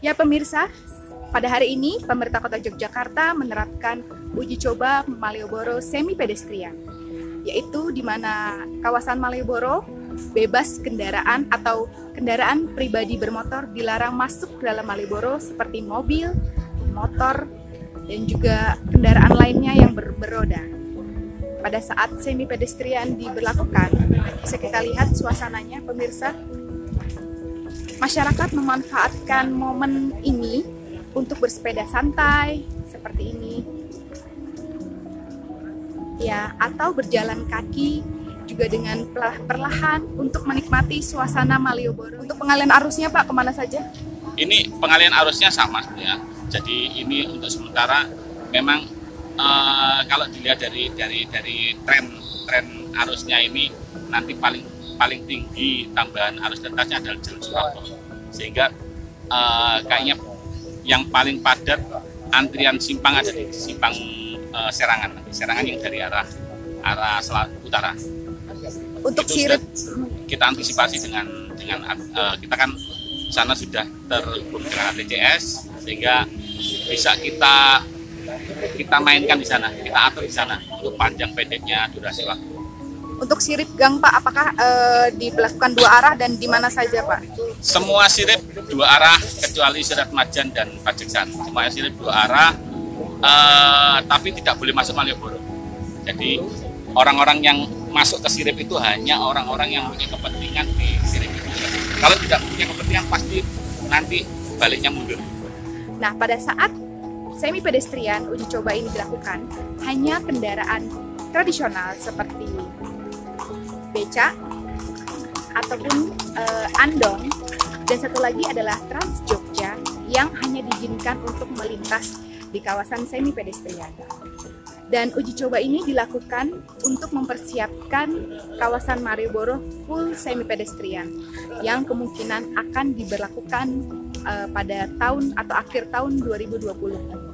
Ya pemirsa, pada hari ini pemerintah kota Yogyakarta menerapkan uji coba Malioboro semi pedestrian, yaitu di mana kawasan Malioboro bebas kendaraan atau kendaraan pribadi bermotor dilarang masuk ke dalam Malioboro seperti mobil, motor, dan juga kendaraan lainnya yang ber beroda. Pada saat semi pedestrian diberlakukan, bisa kita lihat suasananya pemirsa masyarakat memanfaatkan momen ini untuk bersepeda santai seperti ini ya atau berjalan kaki juga dengan perlahan untuk menikmati suasana Malioboro. Untuk pengalian arusnya Pak ke mana saja? Ini pengalian arusnya sama ya. Jadi ini untuk sementara memang uh, kalau dilihat dari dari dari tren tren arusnya ini nanti paling paling tinggi tambahan arus lintasnya adalah jalur Surabaya sehingga uh, kayaknya yang paling padat antrian simpang ada di simpang uh, Serangan. Serangan yang dari arah arah selatan utara. Untuk Itu sirip kita antisipasi dengan dengan uh, kita kan sana sudah terhubung dengan ATCS sehingga bisa kita kita mainkan di sana kita atur di sana untuk panjang pendeknya durasi waktu untuk sirip gang Pak, apakah e, diberlakukan dua arah dan di mana saja Pak? Semua sirip dua arah kecuali sirip Majan dan Pajeksan. Semua sirip dua arah, e, tapi tidak boleh masuk Malioboro. Jadi orang-orang yang masuk ke sirip itu hanya orang-orang yang punya kepentingan di sirip itu. Kalau tidak punya kepentingan pasti nanti baliknya mundur. Nah, pada saat semi pedestrian uji coba ini dilakukan, hanya kendaraan tradisional seperti beca ataupun uh, andong dan satu lagi adalah Trans Jogja yang hanya diizinkan untuk melintas di kawasan semi pedestrian. Dan uji coba ini dilakukan untuk mempersiapkan kawasan Malioboro full semi pedestrian yang kemungkinan akan diberlakukan uh, pada tahun atau akhir tahun 2020.